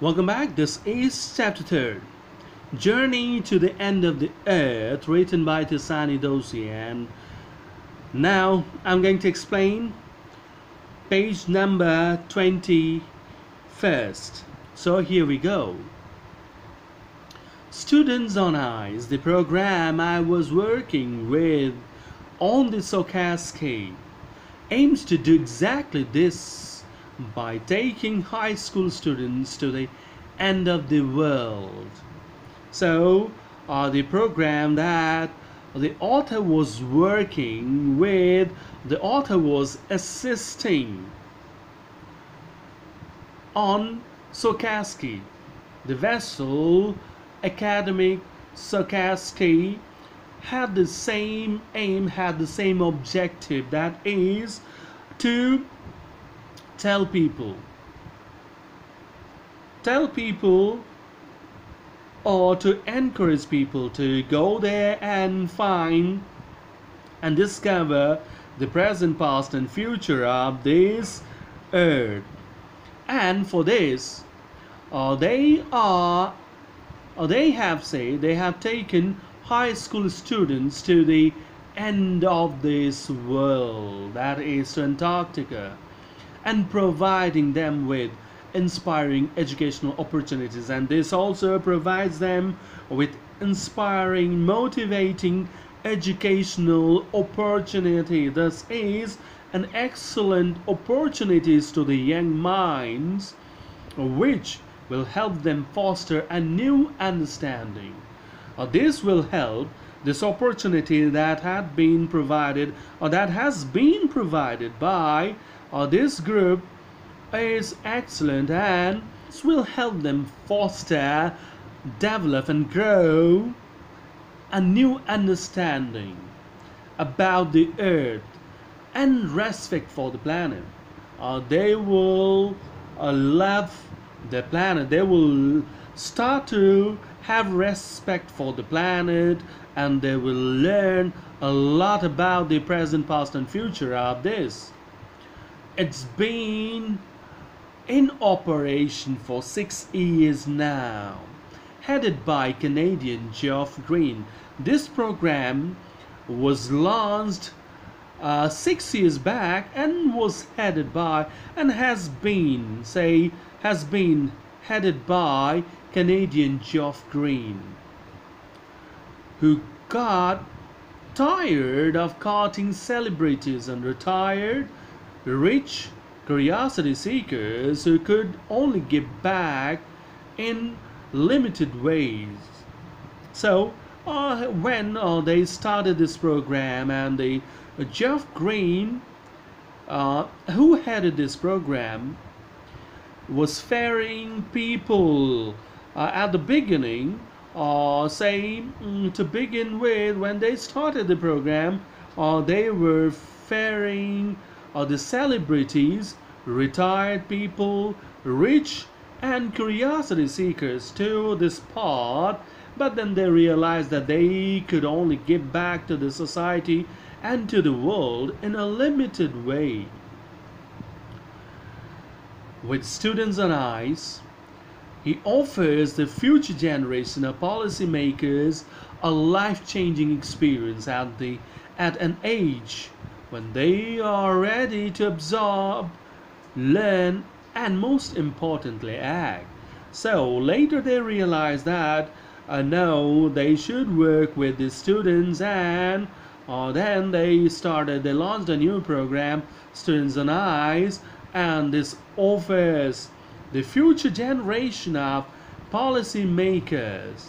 Welcome back. This is chapter 3 Journey to the End of the Earth, written by Tishani Doshi. And now I'm going to explain page number 21st. So here we go. Students on Ice, the program I was working with on the Shokalskiy aims to do exactly this by taking high school students to the end of the world. So, uh, the program that the author was working with, the author was assisting on Shokalskiy, the vessel Akademik Shokalskiy had the same aim, had the same objective that is to tell people. Tell people or to encourage people to go there and find and discover the present, past, and future of this earth. And for this, uh, they are uh, they have said they have taken high school students to the end of this world, that is to Antarctica, and providing them with inspiring educational opportunities. And this also provides them with inspiring, motivating educational opportunity. This is an excellent opportunities to the young minds, which will help them foster a new understanding. Uh, this will help this opportunity that had been provided or that has been provided by this group is excellent and this will help them foster, develop and grow a new understanding about the earth and respect for the planet. Uh, they will uh, love the planet. They will start to have respect for the planet and they will learn a lot about the present, past, and future of this. It's been in operation for six years now, headed by Canadian Geoff Green. This program was launched uh, six years back and was headed by and has been, say, has been headed by Canadian Geoff Green, who got tired of courting celebrities and retired rich curiosity seekers who could only give back in limited ways. So, uh, when uh, they started this program and the uh, Geoff Green, uh, who headed this program, was ferrying people uh, at the beginning, uh, say mm, to begin with, when they started the program, uh, they were ferrying uh, the celebrities, retired people, rich and curiosity seekers to this spot, but then they realized that they could only give back to the society and to the world in a limited way. With students on ice, he offers the future generation of policymakers a life-changing experience at the at an age when they are ready to absorb, learn, and most importantly act. So later they realize that uh, no, they should work with the students and uh, then they started, they launched a new program, Students on Ice, and this offers the future generation of policymakers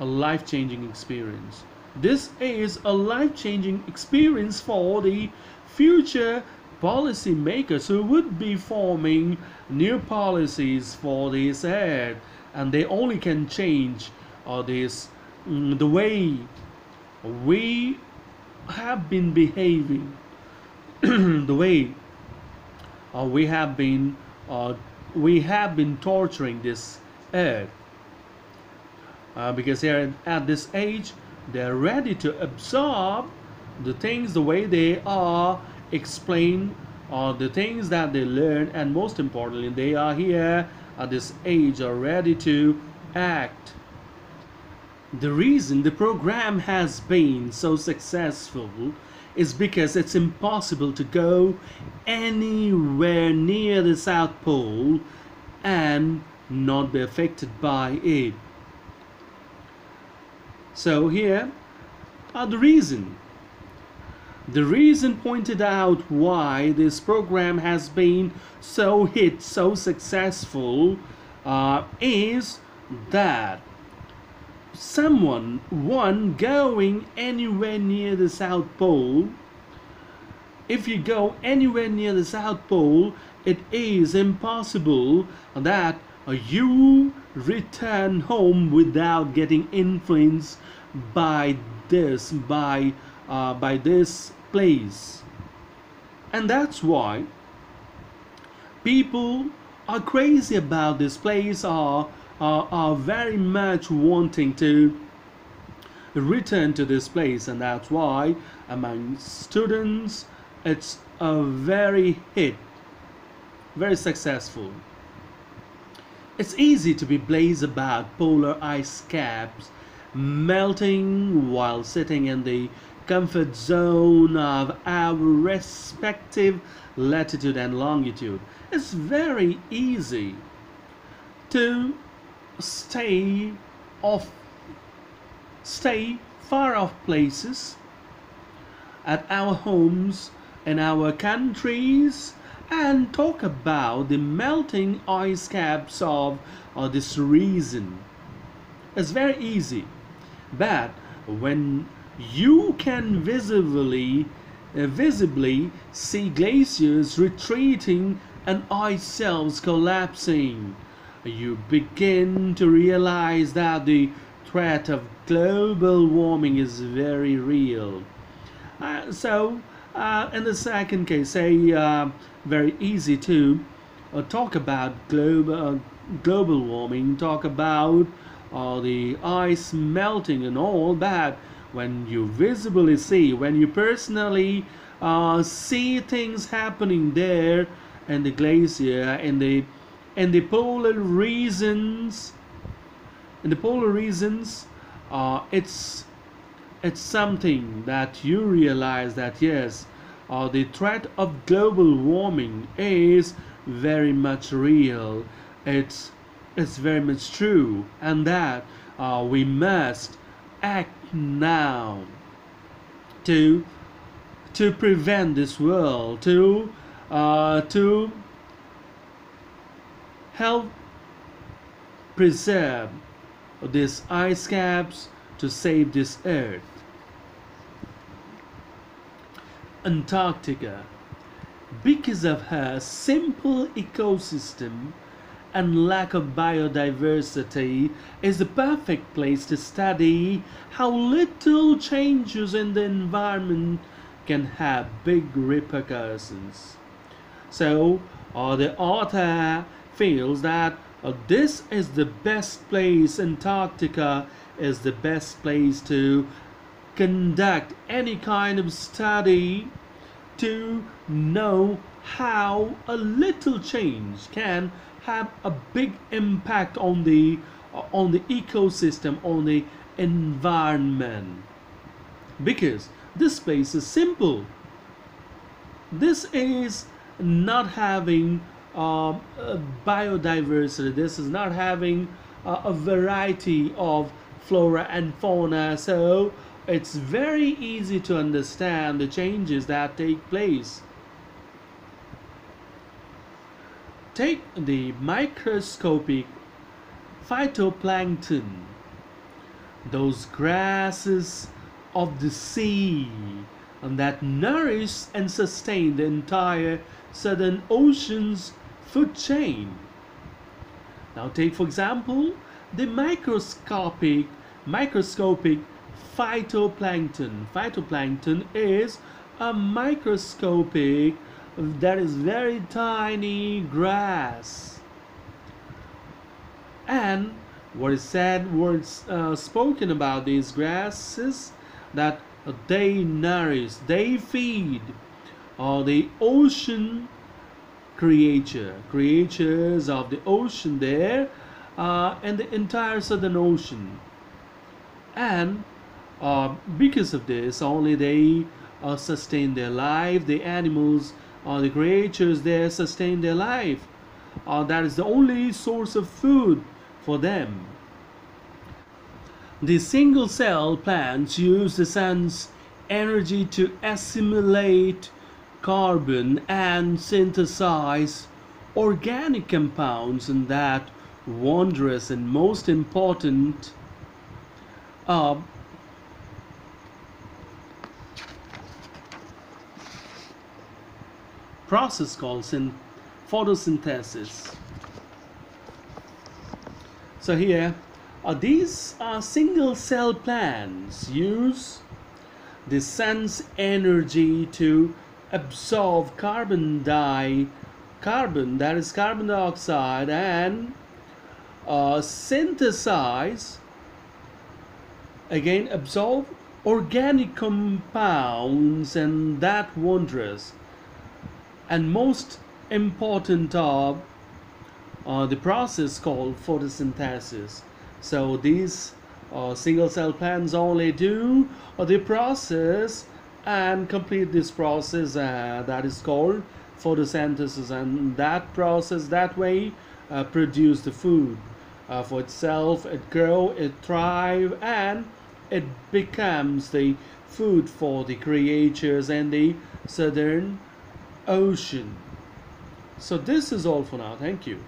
a life-changing experience. This is a life-changing experience for the future policymakers who would be forming new policies for this earth and they only can change uh, this mm, the way we have been behaving the way uh, we have been uh, we have been torturing this earth uh, because they're at this age they're ready to absorb the things the way they are explained or the things that they learn and most importantly they are here at this age are ready to act. The reason the program has been so successful is because it's impossible to go anywhere near the South Pole and not be affected by it. So here are the reason. The reason pointed out why this program has been so hit, so successful uh, is that someone, one going anywhere near the South Pole, if you go anywhere near the South Pole, it is impossible that you return home without getting influenced by this, by uh, by this place, and that's why people are crazy about this place. Are are, are very much wanting to return to this place and that's why among students it's a very hit very successful it's easy to be blazed about polar ice caps melting while sitting in the comfort zone of our respective latitude and longitude it's very easy to stay off stay far off places at our homes in our countries and talk about the melting ice caps of uh, this region. It's very easy, but when you can visibly uh, visibly see glaciers retreating and ice shelves collapsing you begin to realize that the threat of global warming is very real. Uh, so, uh, in the second case, say uh, very easy to uh, talk about global uh, global warming, talk about uh, the ice melting and all that. When you visibly see, when you personally see things happening there in the glacier, in the and the polar regions and the polar regions uh, it's it's something that you realize that yes uh, the threat of global warming is very much real it's it's very much true and that uh, we must act now to to prevent this world to uh, to help preserve these ice caps to save this earth. Antarctica, because of her simple ecosystem and lack of biodiversity, is the perfect place to study how little changes in the environment can have big repercussions. So, uh, the author feels that uh, this is the best place, Antarctica is the best place to conduct any kind of study to know how a little change can have a big impact on the on the ecosystem on the environment because this place is simple this is not having uh, biodiversity. This is not having uh, a variety of flora and fauna. So it's very easy to understand the changes that take place. Take the microscopic phytoplankton, those grasses of the sea that nourish and sustain the entire southern oceans food chain. Now take for example the microscopic microscopic phytoplankton. Phytoplankton is a microscopic that is very tiny grass. And what is said, words uh, spoken about these grasses that they nourish, they feed uh, the ocean creature creatures of the ocean there uh, and the entire southern ocean and uh, because of this only they uh, sustain their life the animals or the creatures there sustain their life. Uh, that is the only source of food for them. The single cell plants use the sun's energy to assimilate carbon and synthesize organic compounds and that wondrous and most important uh, process called in photosynthesis. So here, uh, these are single cell plants use the sun's energy to absorb carbon di carbon that is carbon dioxide and uh, synthesize again absorb organic compounds and that wondrous and most important of uh, the process called photosynthesis. So these uh, single cell plants only do uh, the process and complete this process uh, that is called photosynthesis. And that process that way uh, produce the food uh, for itself. It grow it thrive and it becomes the food for the creatures and the southern ocean. So this is all for now. Thank you